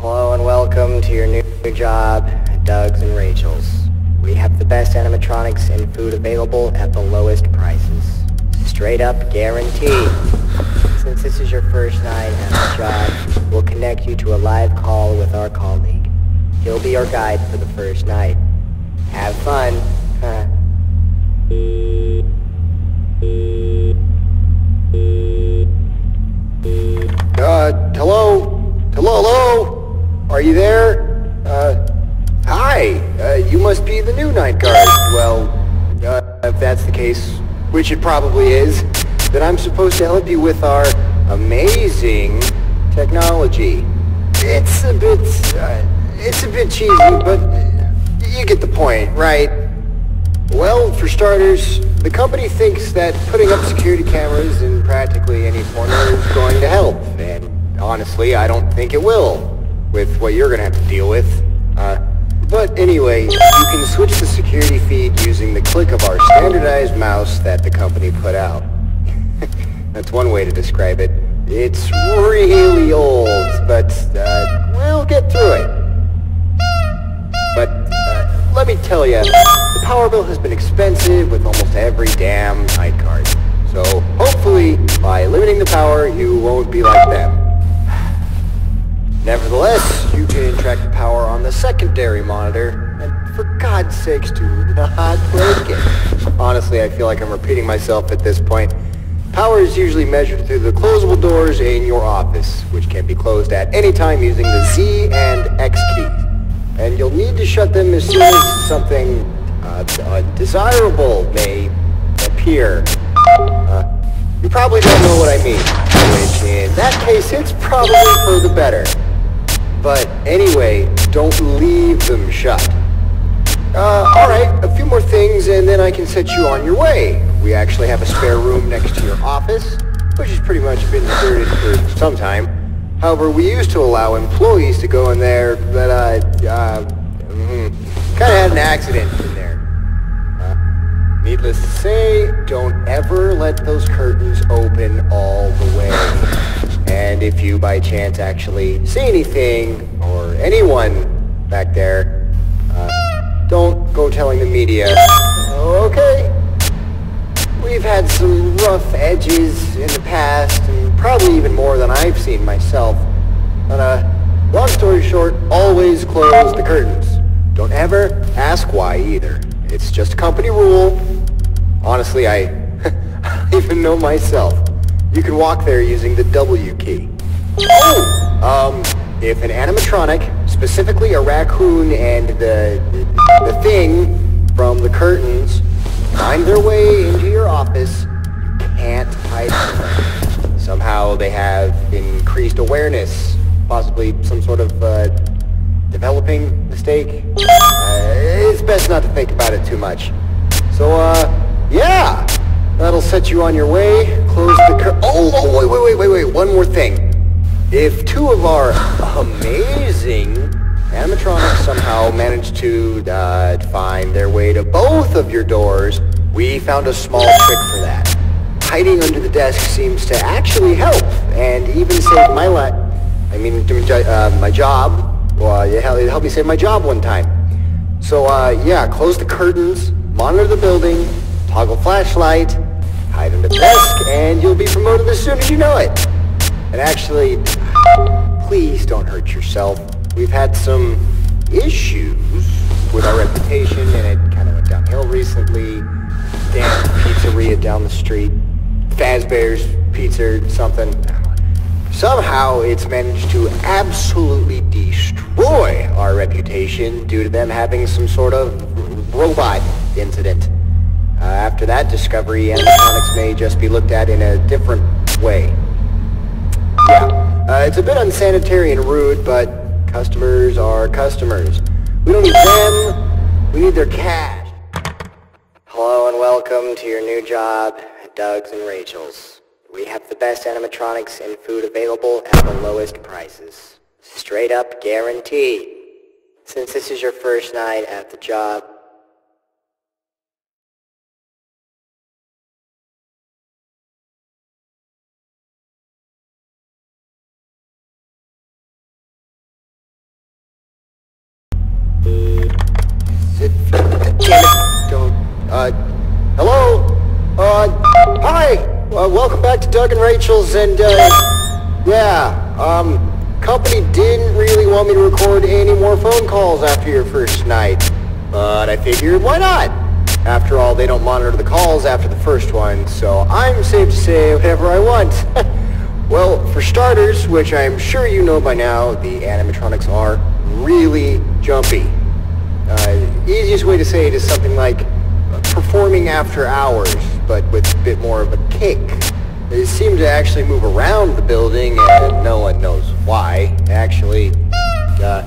Hello and welcome to your new job Doug's and Rachel's. We have the best animatronics and food available at the lowest prices. Straight up guaranteed. Since this is your first night at the job, we'll connect you to a live call with our colleague. He'll be your guide for the first night. Have fun. Uh, hello? Hello, hello? Are you there? Uh, hi. Uh, you must be the new night guard. Well, uh, if that's the case, which it probably is, then I'm supposed to help you with our amazing technology. It's a bit, uh, it's a bit cheesy, but you get the point, right? Well, for starters, the company thinks that putting up security cameras in practically any corner is going to help, and honestly, I don't think it will, with what you're going to have to deal with. Uh, but anyway, you can switch the security feed using the click of our standardized mouse that the company put out. That's one way to describe it. It's really old, but uh, we'll get through it. But uh, let me tell you, the power bill has been expensive with almost every damn night card. So hopefully, by limiting the power, you won't be like them. Nevertheless, you can track the power on the secondary monitor, and for God's sakes, do not break it. Honestly, I feel like I'm repeating myself at this point. Power is usually measured through the closable doors in your office, which can be closed at any time using the Z and X keys. And you'll need to shut them as soon as something uh, undesirable may appear. Uh, you probably don't know what I mean, which in that case it's probably for the better. But anyway, don't leave them shut. Uh, alright, a few more things and then I can set you on your way. We actually have a spare room next to your office, which has pretty much been deserted for some time. However, we used to allow employees to go in there, but, uh, uh, mm, kind of had an accident in there. Uh, needless to say, don't ever let those curtains open all the way. And if you by chance actually see anything, or anyone back there, uh, don't go telling the media. Okay? We've had some rough edges in the past, and probably even more than I've seen myself. But, uh, long story short, always close the curtains. Don't ever ask why either. It's just a company rule. Honestly, I, I even know myself. You can walk there using the W key. Oh! Um, if an animatronic, specifically a raccoon and the, the thing from the curtains, find their way into your office, can't hide them. Somehow they have increased awareness, possibly some sort of uh, developing mistake. Uh, it's best not to think about it too much. So, uh, yeah, that'll set you on your way. Close the cur- Oh, oh, wait, wait, wait, wait, wait, one more thing. If two of our amazing animatronics somehow manage to uh, find their way to both of your doors, we found a small trick for that. Hiding under the desk seems to actually help, and even save my life. I mean, uh, my job. Well, it helped me save my job one time. So, uh, yeah, close the curtains, monitor the building, toggle flashlight, under the desk, and you'll be promoted as soon as you know it. And actually, please don't hurt yourself. We've had some issues with our reputation, and it kind of went downhill recently. Damn pizzeria down the street, Fazbear's Pizza, something. Somehow it's managed to absolutely destroy our reputation due to them having some sort of robot incident. Uh, after that discovery, animatronics may just be looked at in a different way. Yeah, uh, it's a bit unsanitary and rude, but customers are customers. We don't need them, we need their cash. Hello and welcome to your new job at Doug's and Rachel's. We have the best animatronics and food available at the lowest prices. Straight up guaranteed. Since this is your first night at the job, Don't, uh, hello? Uh, hi! Uh, welcome back to Doug and Rachel's, and, uh, yeah, um, company didn't really want me to record any more phone calls after your first night. But I figured, why not? After all, they don't monitor the calls after the first one, so I'm safe to say whatever I want. well, for starters, which I'm sure you know by now, the animatronics are really jumpy. Uh, easiest way to say it is something like performing after hours, but with a bit more of a kick. They seem to actually move around the building, and no one knows why. Actually, uh,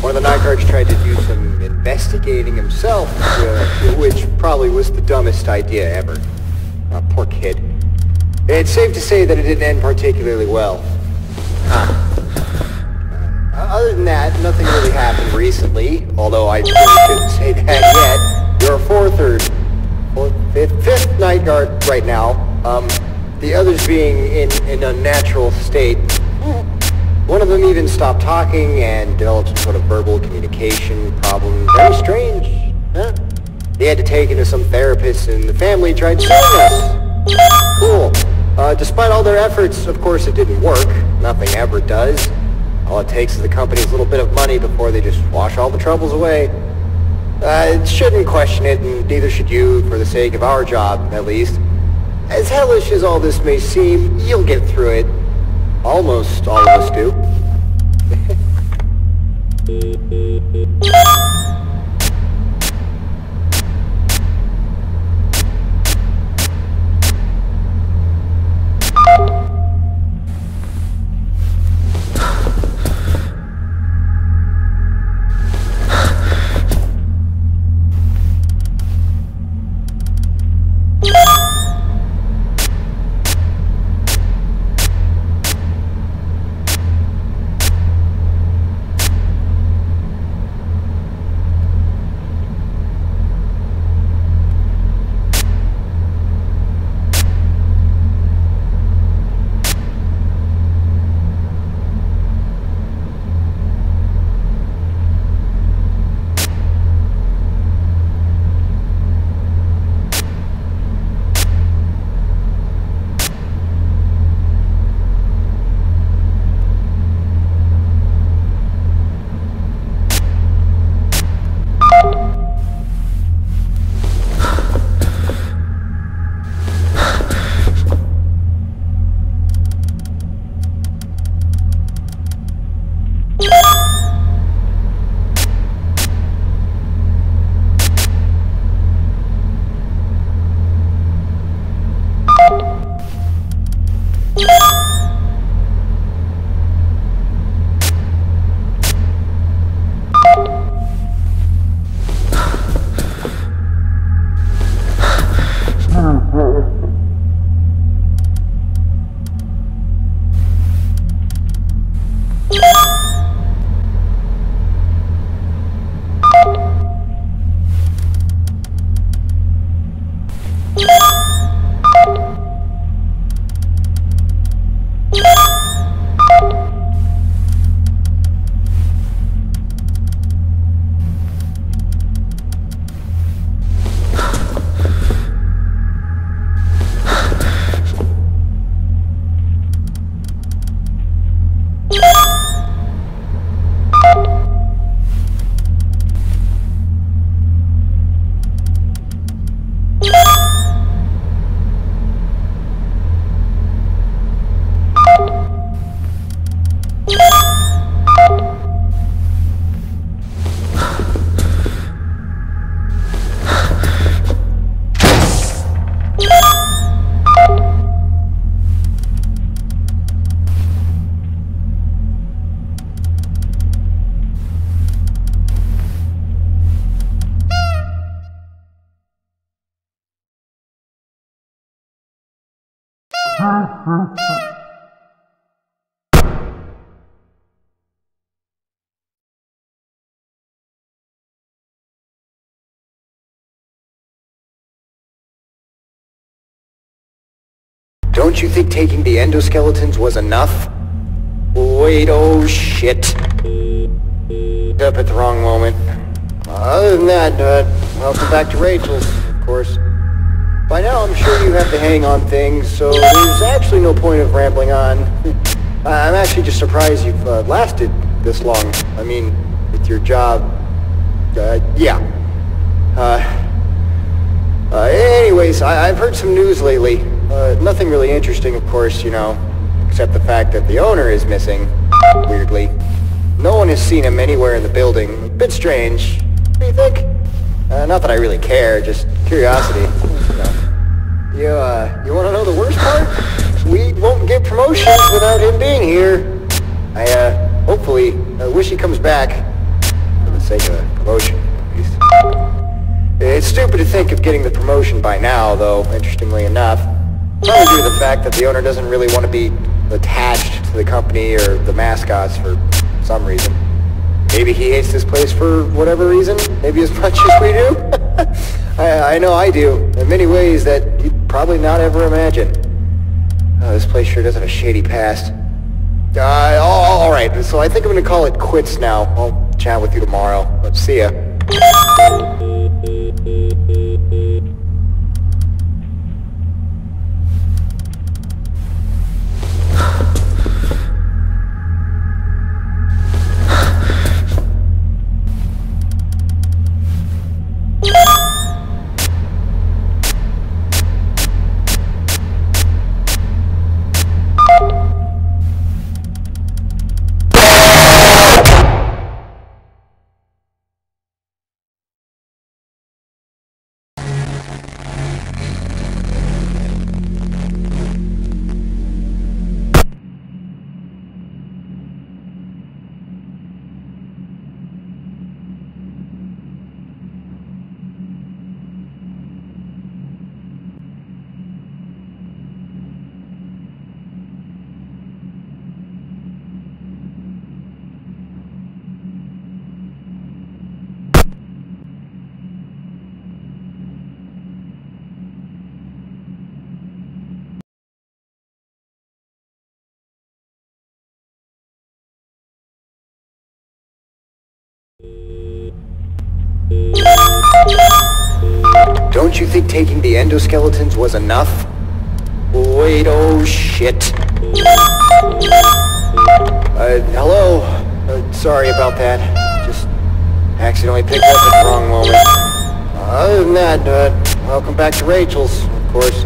one of the night guards tried to do some investigating himself, uh, which probably was the dumbest idea ever. Uh, poor kid. It's safe to say that it didn't end particularly well. Uh, other than that, nothing really happened recently, although I guard right now. Um, the others being in an unnatural state. One of them even stopped talking and developed some sort of verbal communication problem. Very strange, huh? They had to take him to some therapist and the family tried suing us. Cool. Uh, despite all their efforts, of course it didn't work. Nothing ever does. All it takes is the company's little bit of money before they just wash all the troubles away. I uh, shouldn't question it, and neither should you, for the sake of our job, at least. As hellish as all this may seem, you'll get through it. Almost all of us do. Don't you think taking the endoskeletons was enough? Wait, oh shit. Up at the wrong moment. Other than that, uh, welcome back to Rachel's, of course. By now I'm sure you have to hang on things, so there's actually no point of rambling on. I'm actually just surprised you've uh, lasted this long. I mean, with your job. Uh, yeah. Uh, uh, anyways, I I've heard some news lately. Uh, nothing really interesting, of course, you know, except the fact that the owner is missing, weirdly. No one has seen him anywhere in the building. A bit strange. What do you think? Uh, not that I really care, just curiosity. You, know. you, uh, you want to know the worst part? We won't get promotions without him being here. I, uh, hopefully, I wish he comes back. For the sake of the promotion, at least. It's stupid to think of getting the promotion by now, though, interestingly enough. Probably due to the fact that the owner doesn't really want to be attached to the company or the mascots for some reason. Maybe he hates this place for whatever reason, maybe as much as we do. I, I, know I do, in many ways that you'd probably not ever imagine. Oh, this place sure does have a shady past. Uh, all, all right, so I think I'm going to call it quits now. I'll chat with you tomorrow. See ya. Don't you think taking the endoskeletons was enough? Wait, oh shit. Uh, hello? Uh, sorry about that. Just accidentally picked up at the wrong moment. Other than that, uh, welcome back to Rachel's, of course.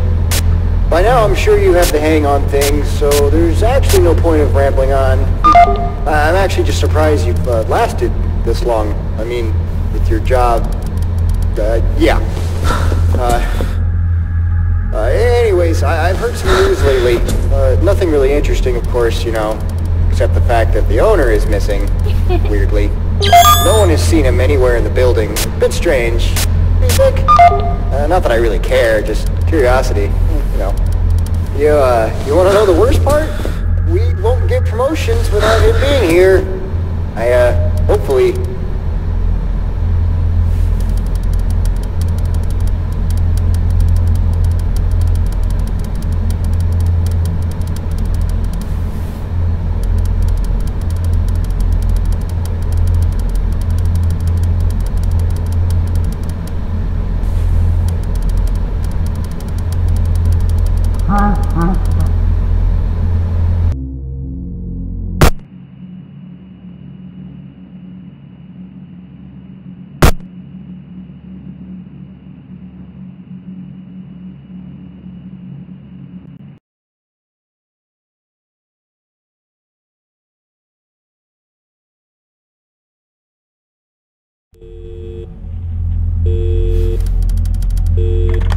By now I'm sure you have the hang on things, so there's actually no point of rambling on. I'm actually just surprised you've uh, lasted this long. I mean, with your job. Uh, yeah. Uh, uh, anyways, I, have heard some news lately. Uh, nothing really interesting, of course, you know, except the fact that the owner is missing, weirdly. No one has seen him anywhere in the building. Bit strange. Uh, not that I really care, just curiosity, you know. You, uh, you want to know the worst part? We won't get promotions without him being here. I, uh, hopefully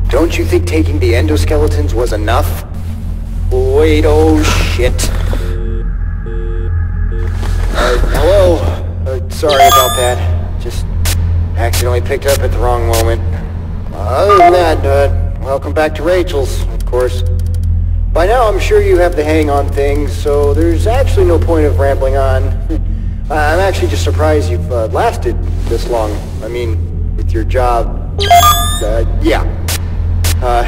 Don't you think taking the endoskeletons was enough? Wait, oh shit. Uh, hello? Uh, sorry about that. Just accidentally picked up at the wrong moment. Other than that, uh, welcome back to Rachel's, of course. By now I'm sure you have the hang on things, so there's actually no point of rambling on. I'm actually just surprised you've uh, lasted this long. I mean, with your job. Uh, yeah. Uh,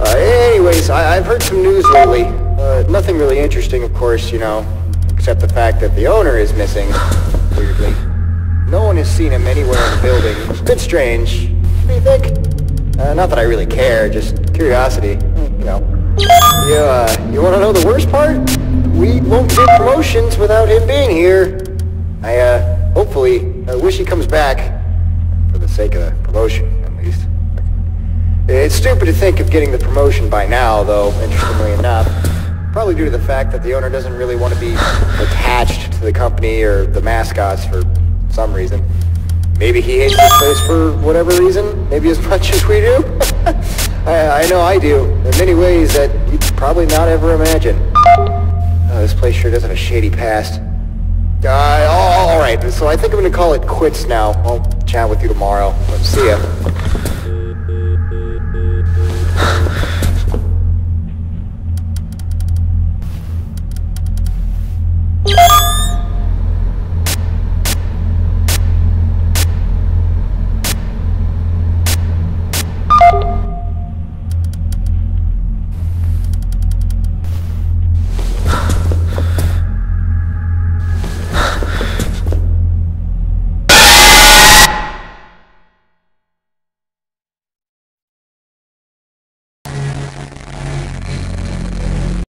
uh, anyways, I, have heard some news lately. Uh, nothing really interesting, of course, you know, except the fact that the owner is missing, weirdly. no one has seen him anywhere in the building. a Bit strange. Do you think? Uh, not that I really care, just curiosity. You know. You, uh, you want to know the worst part? We won't get promotions without him being here. I, uh, hopefully, I wish he comes back. For the sake of the promotion, at least. It's stupid to think of getting the promotion by now, though, interestingly enough. Probably due to the fact that the owner doesn't really want to be attached to the company or the mascots for some reason. Maybe he hates this place for whatever reason, maybe as much as we do. I, I know I do, in many ways that you'd probably not ever imagine. Oh, this place sure does have a shady past. Uh, all, all right, so I think I'm to call it quits now. I'll chat with you tomorrow. See ya.